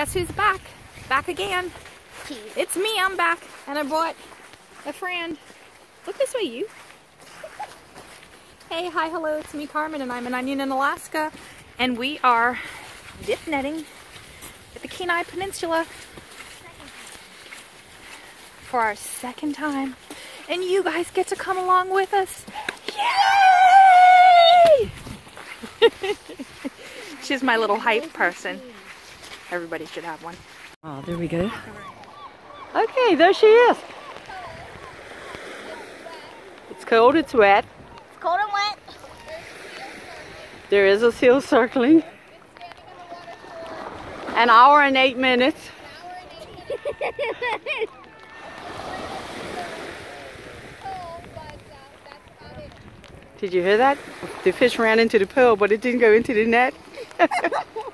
Guess who's back? Back again. It's me, I'm back. And I brought a friend. Look this way, you. hey, hi, hello, it's me, Carmen, and I'm an onion in Alaska. And we are dip netting at the Kenai Peninsula for our second time. And you guys get to come along with us. Yay! She's my little hype person. Everybody should have one. Oh, there we go. Okay, there she is. It's cold, it's wet. It's cold and wet. There is a seal circling. An hour and eight minutes. Did you hear that? The fish ran into the pool, but it didn't go into the net.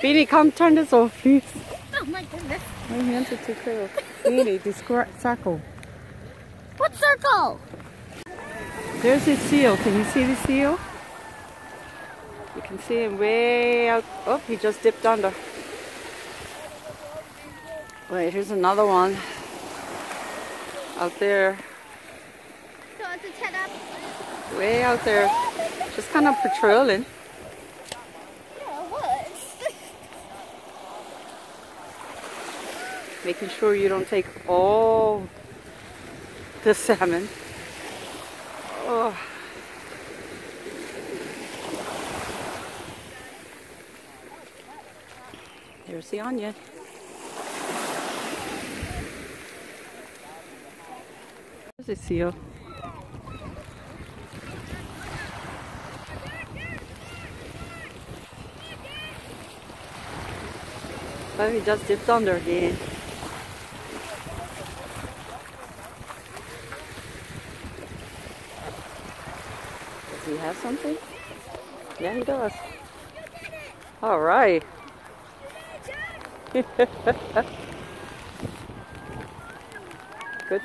Beanie, come turn this off, please. Oh my goodness. My hands are too cold. Beanie, this circle. What circle? There's a seal. Can you see the seal? You can see him way out. Oh, he just dipped under. Wait, here's another one. Out there. So it's a ten up. Way out there. Just kind of patrolling. Yeah, it was. Making sure you don't take all the salmon. Oh. There's the onion. There's a seal. Oh, he just dipped under again. Does he have something? Yeah, he does. All right. Good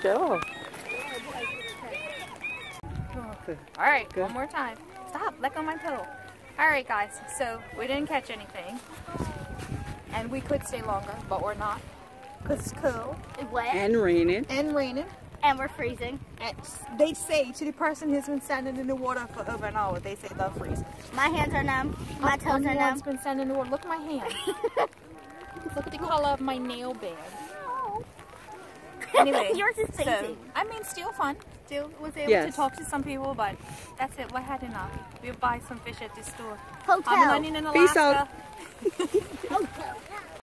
job. All right, Good. one more time. Stop, let go of my pedal. All right, guys, so we didn't catch anything. And we could stay longer, but we're not. Because it's cool It's wet. And raining. and raining. And we're freezing. And they say to the person who's been standing in the water for over an hour, they say they'll freeze. My hands are numb. My toes are Everyone's numb. been standing in the water. Look at my hand. Look at the color of my nail bed. Anyway, Yours is so, Stacy. I mean, still fun. Still was able to talk to some people, but that's it. What had enough? We'll buy some fish at the store. Hotel. I'm an onion in Peace out. Hotel.